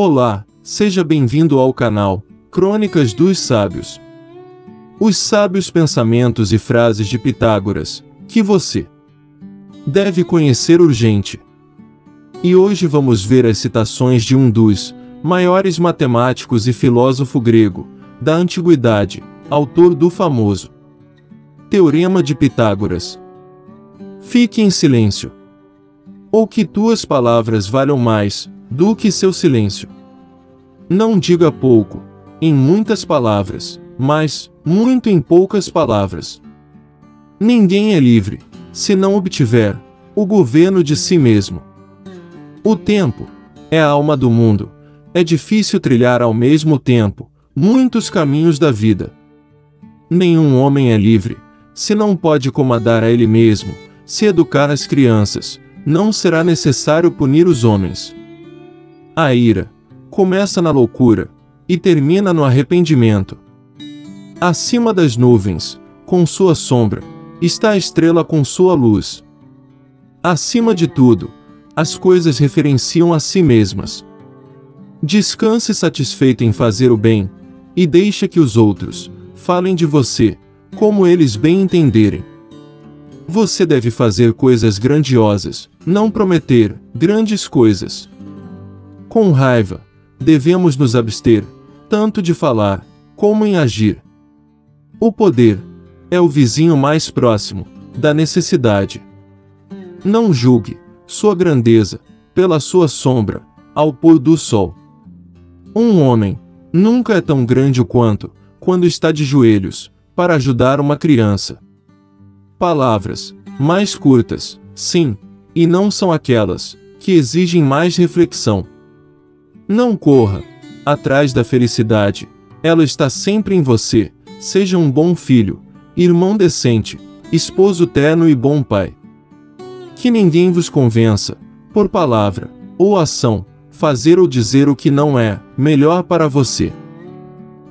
Olá, seja bem-vindo ao canal Crônicas dos Sábios. Os sábios pensamentos e frases de Pitágoras, que você deve conhecer urgente. E hoje vamos ver as citações de um dos maiores matemáticos e filósofo grego da antiguidade, autor do famoso Teorema de Pitágoras. Fique em silêncio. Ou que tuas palavras valham mais do que seu silêncio. Não diga pouco, em muitas palavras, mas muito em poucas palavras. Ninguém é livre, se não obtiver o governo de si mesmo. O tempo é a alma do mundo. É difícil trilhar ao mesmo tempo muitos caminhos da vida. Nenhum homem é livre, se não pode comandar a ele mesmo, se educar as crianças, não será necessário punir os homens. A ira começa na loucura e termina no arrependimento. Acima das nuvens, com sua sombra, está a estrela com sua luz. Acima de tudo, as coisas referenciam a si mesmas. Descanse satisfeito em fazer o bem, e deixe que os outros falem de você, como eles bem entenderem. Você deve fazer coisas grandiosas, não prometer grandes coisas. Com raiva, devemos nos abster, tanto de falar, como em agir. O poder é o vizinho mais próximo da necessidade. Não julgue sua grandeza pela sua sombra ao pôr do sol. Um homem nunca é tão grande quanto quando está de joelhos para ajudar uma criança. Palavras mais curtas, sim, e não são aquelas que exigem mais reflexão. Não corra atrás da felicidade, ela está sempre em você. Seja um bom filho, irmão decente, esposo terno e bom pai. Que ninguém vos convença, por palavra ou ação, fazer ou dizer o que não é melhor para você.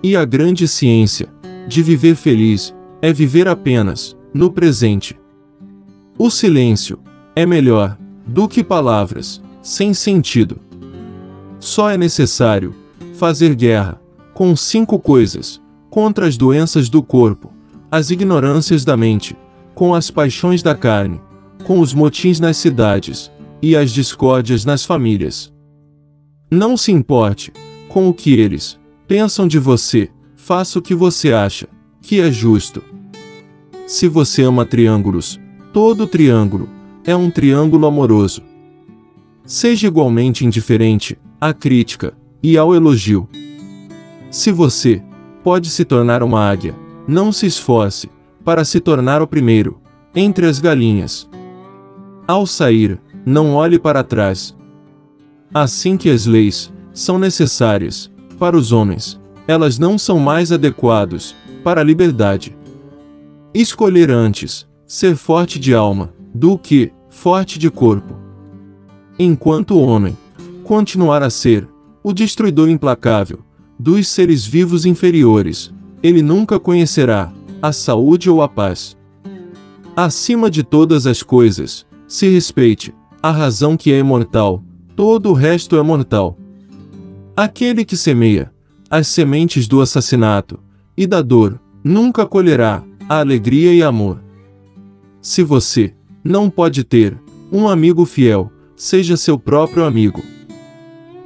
E a grande ciência de viver feliz é viver apenas no presente. O silêncio é melhor do que palavras sem sentido. Só é necessário fazer guerra com cinco coisas: contra as doenças do corpo, as ignorâncias da mente, com as paixões da carne, com os motins nas cidades e as discórdias nas famílias. Não se importe com o que eles pensam de você, faça o que você acha que é justo. Se você ama triângulos, todo triângulo é um triângulo amoroso. Seja igualmente indiferente à crítica e ao elogio. Se você pode se tornar uma águia, não se esforce para se tornar o primeiro entre as galinhas. Ao sair, não olhe para trás. Assim que as leis são necessárias para os homens, elas não são mais adequadas para a liberdade. Escolher antes ser forte de alma do que forte de corpo. Enquanto o homem continuar a ser o destruidor implacável dos seres vivos inferiores, ele nunca conhecerá a saúde ou a paz. Acima de todas as coisas, se respeite a razão que é imortal, todo o resto é mortal. Aquele que semeia as sementes do assassinato e da dor nunca colherá a alegria e amor. Se você não pode ter um amigo fiel, seja seu próprio amigo.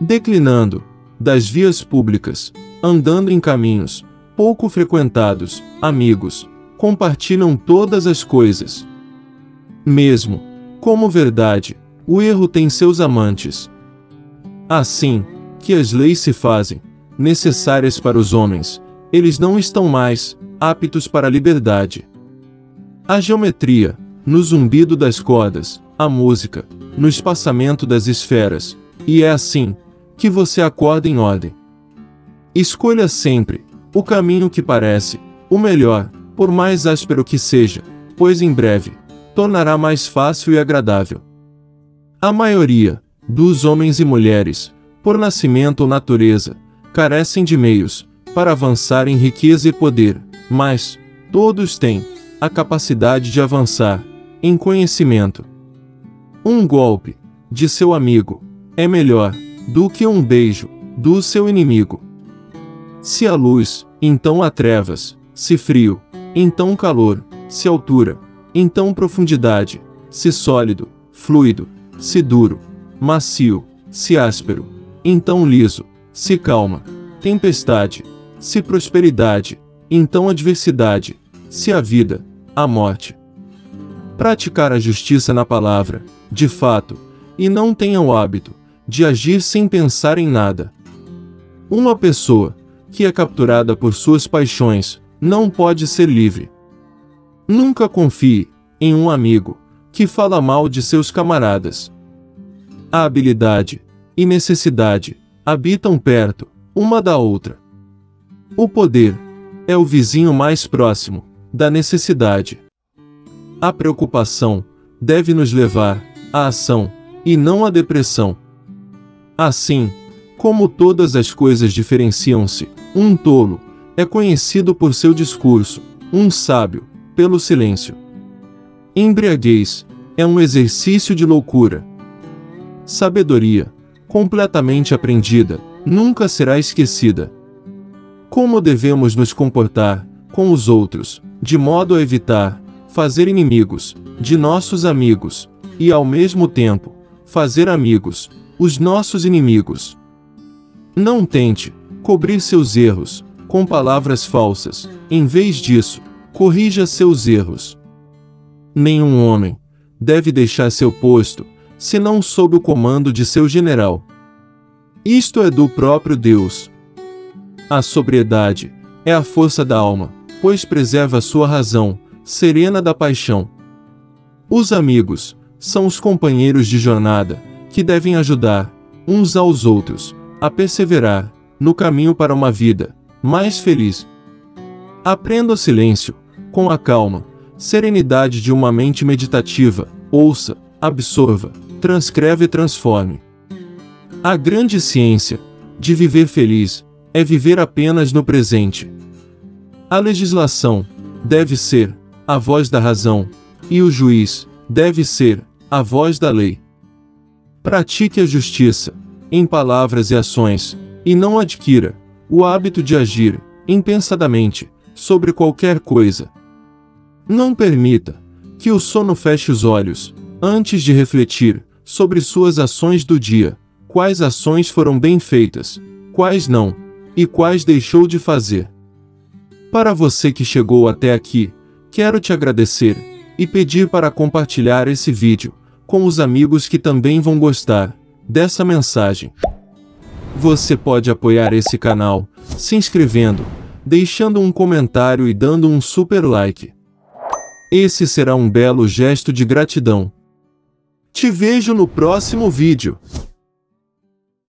Declinando das vias públicas, andando em caminhos pouco frequentados, amigos compartilham todas as coisas. Mesmo como verdade, o erro tem seus amantes. Assim que as leis se fazem necessárias para os homens, eles não estão mais aptos para a liberdade. A geometria, no zumbido das cordas, a música, no espaçamento das esferas, e é assim que você acorda em ordem. Escolha sempre o caminho que parece o melhor, por mais áspero que seja, pois em breve tornará mais fácil e agradável. A maioria dos homens e mulheres, por nascimento ou natureza, carecem de meios para avançar em riqueza e poder, mas todos têm a capacidade de avançar em conhecimento. Um golpe de seu amigo é melhor do que um beijo do seu inimigo. Se há luz, então há trevas, se frio, então calor, se altura, então profundidade, se sólido, fluido, se duro, macio, se áspero, então liso, se calma, tempestade, se prosperidade, então adversidade, se a vida, a morte. Praticar a justiça na palavra, de fato, e não tenha o hábito de agir sem pensar em nada. Uma pessoa que é capturada por suas paixões não pode ser livre. Nunca confie em um amigo que fala mal de seus camaradas. A habilidade e necessidade habitam perto, uma da outra. O poder é o vizinho mais próximo da necessidade. A preocupação deve nos levar à ação e não à depressão. Assim, como todas as coisas diferenciam-se, um tolo é conhecido por seu discurso, um sábio pelo silêncio. Embriaguez é um exercício de loucura. Sabedoria, completamente aprendida, nunca será esquecida. Como devemos nos comportar com os outros, de modo a evitar fazer inimigos de nossos amigos e, ao mesmo tempo, fazer amigos os nossos inimigos. Não tente cobrir seus erros com palavras falsas, em vez disso, corrija seus erros. Nenhum homem deve deixar seu posto, senão sob o comando de seu general. Isto é do próprio Deus. A sobriedade é a força da alma, pois preserva sua razão, serena da paixão. Os amigos são os companheiros de jornada, que devem ajudar, uns aos outros, a perseverar no caminho para uma vida mais feliz. Aprenda o silêncio, com a calma, serenidade de uma mente meditativa, ouça, absorva, transcreve e transforme. A grande ciência de viver feliz é viver apenas no presente. A legislação deve ser a voz da razão, e o juiz deve ser a voz da lei. Pratique a justiça, em palavras e ações, e não adquira o hábito de agir, impensadamente, sobre qualquer coisa. Não permita que o sono feche os olhos, antes de refletir sobre suas ações do dia, quais ações foram bem feitas, quais não, e quais deixou de fazer. Para você que chegou até aqui, quero te agradecer e pedir para compartilhar esse vídeo com os amigos que também vão gostar dessa mensagem. Você pode apoiar esse canal se inscrevendo, deixando um comentário e dando um super like. Esse será um belo gesto de gratidão. Te vejo no próximo vídeo.